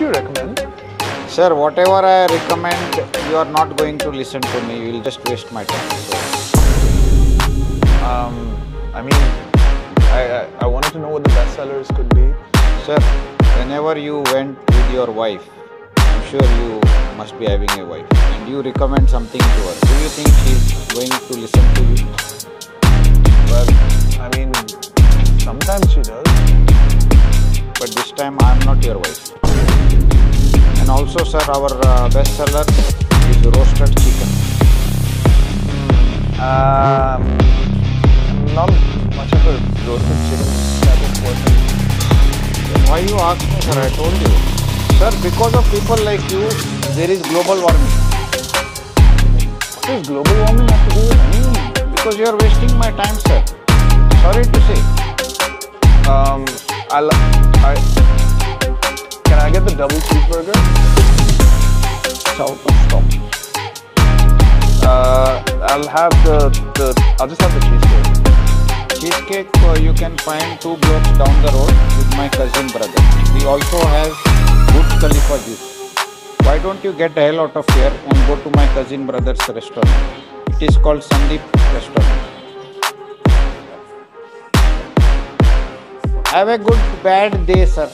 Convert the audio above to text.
would you recommend? Sir, whatever I recommend, you are not going to listen to me. You will just waste my time. So, Um, I mean, I, I, I wanted to know what the bestsellers could be. sir, whenever you went with your wife, I'm sure you must be having a wife, and you recommend something to her. Do you think she's going to listen to you? Well, I mean, sometimes she does. But this time I am not your wife. Also, sir, our uh, bestseller is roasted chicken. Um, not much of a roasted chicken type of person. Why you ask me, sir? I told you. Sir, because of people like you, there is global warming. Does global warming have to do with anything? Because you are wasting my time, sir. Sorry to say. Um, I'll, I, can I get the double cheeseburger? Uh, I'll have the, the, I'll just have the cheesecake. Cheesecake uh, you can find two blocks down the road with my cousin brother. We also have good Khalifa juice. Why don't you get the hell out of here and go to my cousin brother's restaurant? It is called Sandeep Restaurant. Have a good bad day, sir.